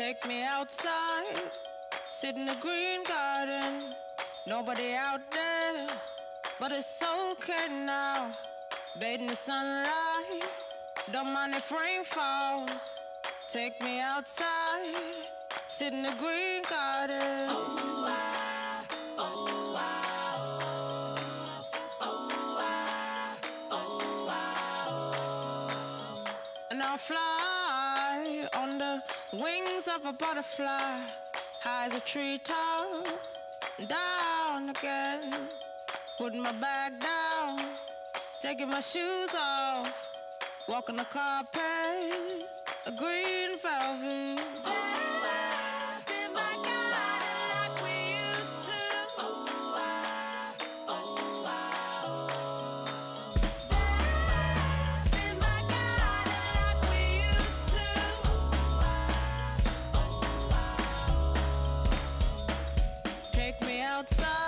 Take me outside, sit in the green garden. Nobody out there, but it's okay now. Bathe in the sunlight, don't mind if rain falls. Take me outside, sit in the green garden. Oh, I, oh, I'll fly on the wings of a butterfly, high as a treetop, down again. Put my bag down, taking my shoes off, walking the carpet a green velvet outside.